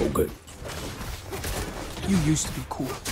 Okay. You used to be cool.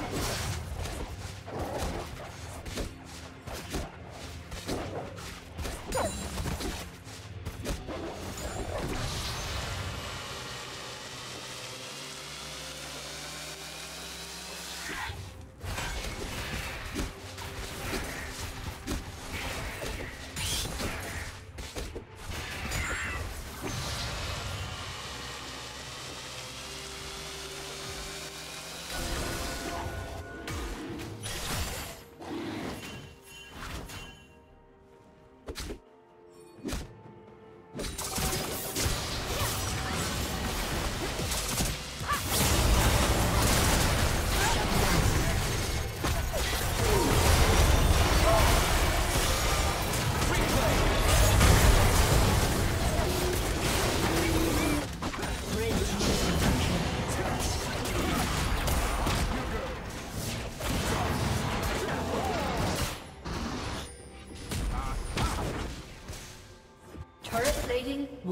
Let's go.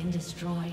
been destroyed.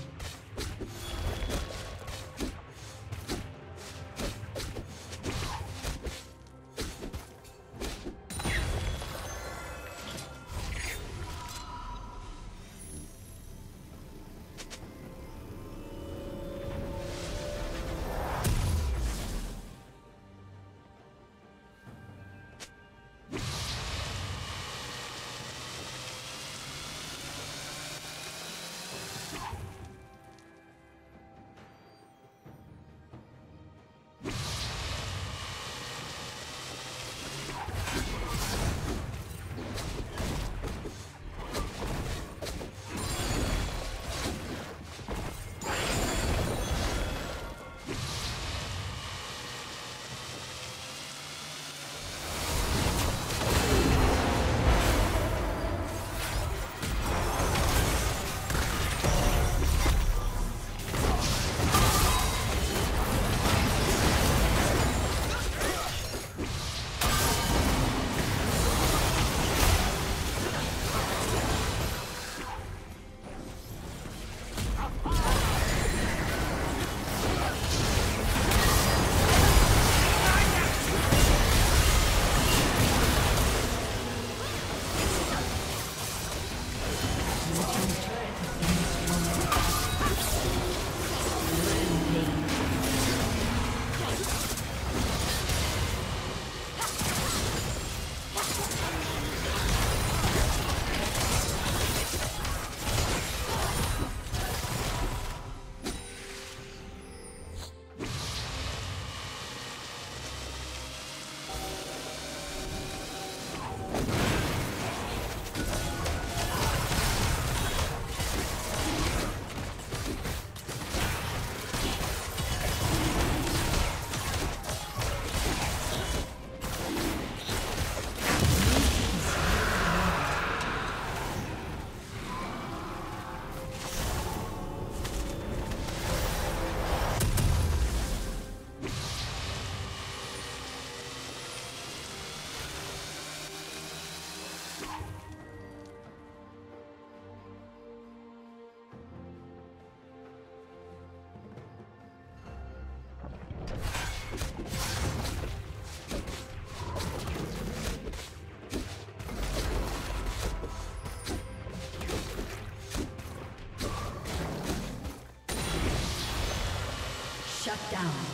Shut down.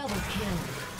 Double kill.